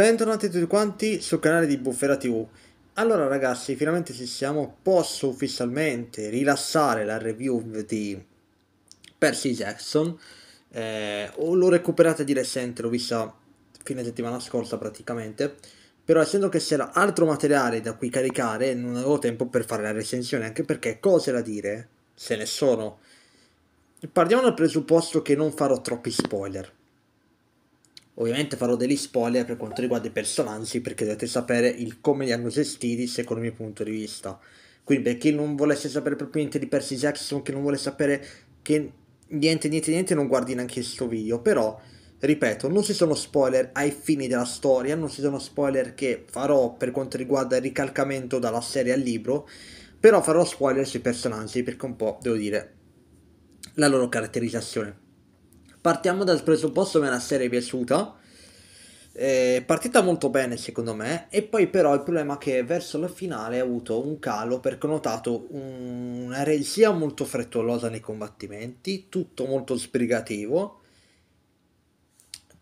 Bentornati tutti quanti sul canale di Buffera TV. Allora ragazzi, finalmente ci siamo, posso ufficialmente rilassare la review di Percy Jackson. Eh, l'ho recuperata di recente, l'ho vista fine settimana scorsa praticamente. Però essendo che c'era altro materiale da cui caricare, non avevo tempo per fare la recensione, anche perché cose da dire se ne sono. Partiamo dal presupposto che non farò troppi spoiler Ovviamente farò degli spoiler per quanto riguarda i personaggi perché dovete sapere il come li hanno gestiti secondo il mio punto di vista. Quindi per chi non volesse sapere proprio niente di Percy Jackson, che non vuole sapere che niente, niente, niente, non guardi neanche questo video. Però, ripeto, non ci sono spoiler ai fini della storia, non ci sono spoiler che farò per quanto riguarda il ricalcamento dalla serie al libro, però farò spoiler sui personaggi perché un po', devo dire, la loro caratterizzazione. Partiamo dal presupposto che la serie è piaciuta. È partita molto bene secondo me e poi però il problema è che verso la finale ha avuto un calo perché ho notato una regia molto frettolosa nei combattimenti, tutto molto sbrigativo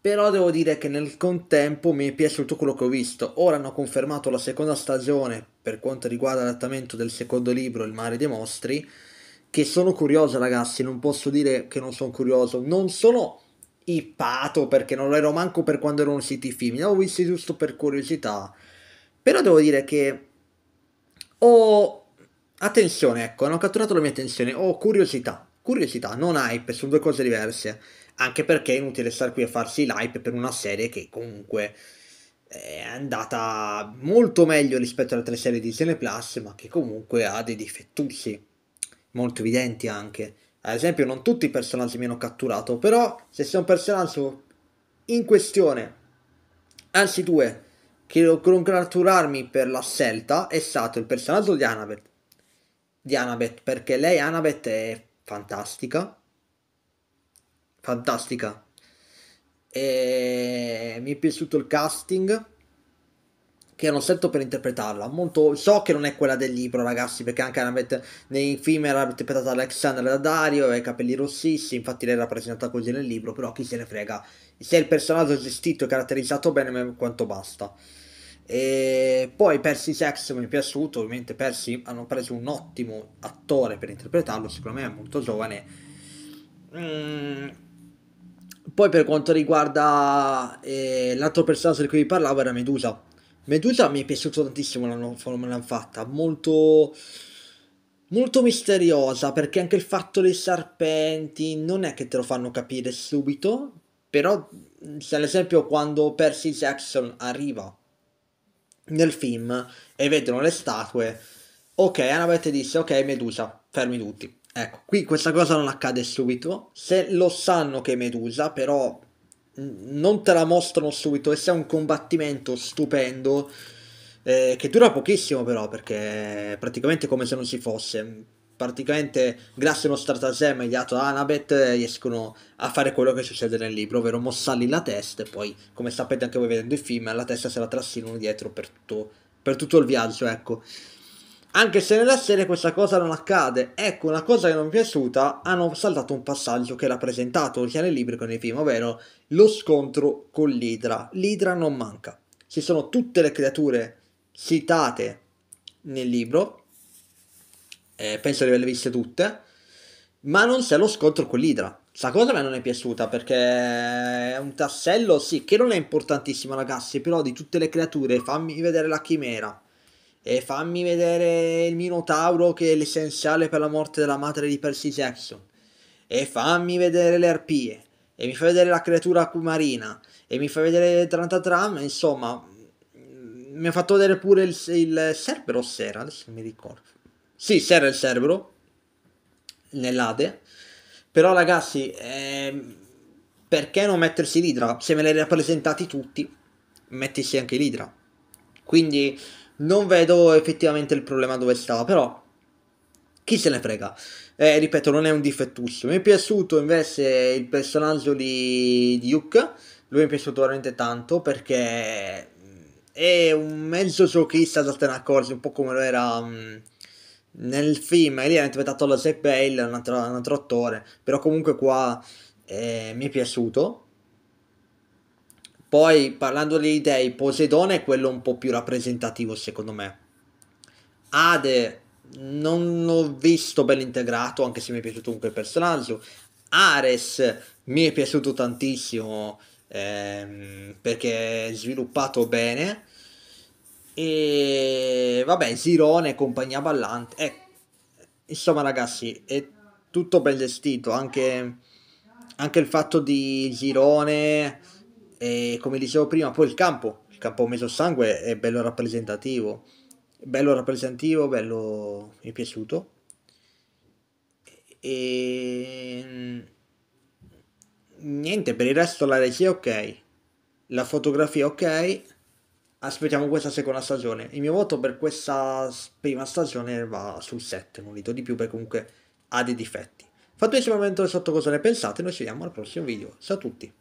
però devo dire che nel contempo mi è piaciuto quello che ho visto. Ora hanno confermato la seconda stagione per quanto riguarda l'adattamento del secondo libro, Il mare dei mostri, che sono curioso ragazzi, non posso dire che non sono curioso, non sono ippato perché non lo ero manco per quando erano usciti i film, li avevo visti giusto per curiosità, però devo dire che ho attenzione, ecco, hanno catturato la mia attenzione, ho curiosità, curiosità, non hype, sono due cose diverse, anche perché è inutile stare qui a farsi l'hype per una serie che comunque è andata molto meglio rispetto alle altre serie di Disney Plus, ma che comunque ha dei difettucci molto evidenti anche. Ad esempio, non tutti i personaggi mi hanno catturato, però se c'è un personaggio in questione, anzi due, che devo congratularmi per la scelta, è stato il personaggio di Annabeth. Di Annabeth, perché lei, Annabeth, è fantastica. Fantastica. E mi è piaciuto il casting che hanno scelto per interpretarla. Molto, so che non è quella del libro, ragazzi, perché anche Annabeth nei film era interpretata da Alexander da Dario, i capelli rossissimi, infatti lei era rappresentata così nel libro, però chi se ne frega. Se il personaggio è gestito e caratterizzato bene, quanto basta. E poi Percy Jackson mi è piaciuto, ovviamente Percy hanno preso un ottimo attore per interpretarlo, secondo me è molto giovane. Mm. Poi per quanto riguarda eh, l'altro personaggio di cui vi parlavo era Medusa Medusa mi è piaciuto tantissimo l'hanno, come l'hanno fatta, molto molto misteriosa perché anche il fatto dei serpenti non è che te lo fanno capire subito, però se ad esempio quando Percy Jackson arriva nel film e vedono le statue, ok, Annabeth disse ok Medusa, fermi tutti. Ecco, qui questa cosa non accade subito, se lo sanno che è Medusa, però non te la mostrano subito e sia un combattimento stupendo eh, che dura pochissimo però perché è praticamente come se non si fosse. Praticamente grazie a uno stratagemma ideato da Annabeth riescono a fare quello che succede nel libro ovvero mossargli la testa e poi come sapete anche voi vedendo i film la testa se la trascinano dietro per tutto, per tutto il viaggio ecco anche se nella serie questa cosa non accade. Ecco, una cosa che non mi è piaciuta, hanno saltato un passaggio che era presentato sia nei libri che nei film, ovvero lo scontro con l'Idra. L'Idra non manca. Ci sono tutte le creature citate nel libro, eh, penso di averle viste tutte, ma non c'è lo scontro con l'Idra. Questa cosa a me non è piaciuta perché è un tassello, sì, che non è importantissimo ragazzi, però di tutte le creature fammi vedere la chimera, e fammi vedere il Minotauro che è l'essenziale per la morte della madre di Percy Jackson. E fammi vedere le arpie. E mi fai vedere la creatura marina. E mi fai vedere Trantatram. Insomma, mi ha fatto vedere pure il, il Cerbero Sera. Non mi ricordo. Sì, Sera il Cerbero. Nell'Ade. Però ragazzi, eh, perché non mettersi l'Idra? Se me li hai rappresentati tutti, mettersi anche l'Idra. Quindi non vedo effettivamente il problema dove stava, però chi se ne frega. Eh, ripeto, non è un difettuccio. Mi è piaciuto invece il personaggio di, Yuk. Lui mi è piaciuto veramente tanto perché è un mezzo giochista da te ne accorgi, un po' come lo era um, nel film. E lì ha interpretato la Zack Bale, un altro, un altro attore. Però comunque qua eh, mi è piaciuto Poi parlando degli dei, Poseidone è quello un po' più rappresentativo secondo me. Ade non l'ho visto ben integrato, anche se mi è piaciuto comunque il personaggio. Ares mi è piaciuto tantissimo ehm, perché è sviluppato bene. E vabbè, Zirone, compagnia ballante. Eh, insomma, ragazzi, è tutto ben gestito. Anche, anche il fatto di Girone, e come dicevo prima, poi il campo, il campo meso sangue è bello rappresentativo. Bello rappresentativo, bello mi è piaciuto. E niente, per il resto la regia ok. La fotografia ok. Aspettiamo questa seconda stagione. Il mio voto per questa prima stagione va sul 7, non dico di più perché comunque ha dei difetti. Fatemi sapere sotto cosa ne pensate, noi ci vediamo al prossimo video. Ciao a tutti!